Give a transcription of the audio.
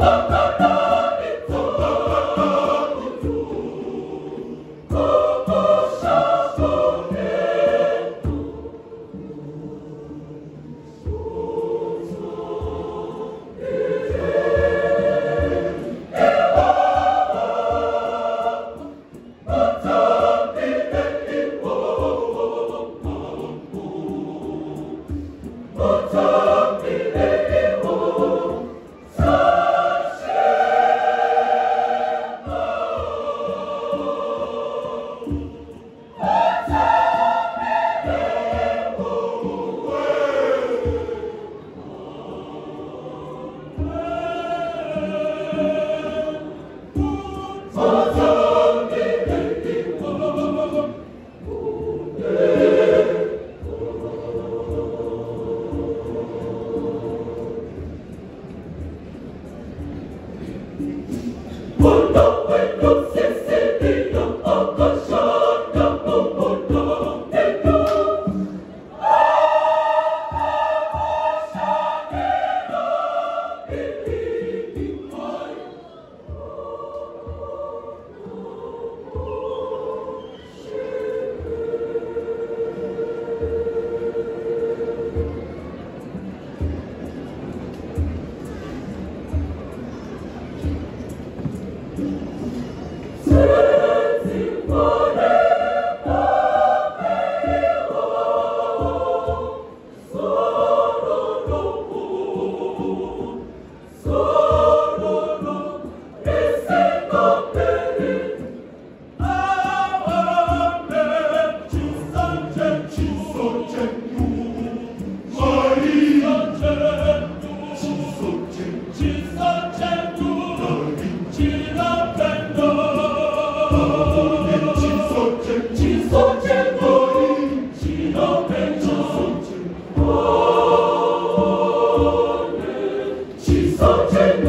oh, oh. oh. so tender.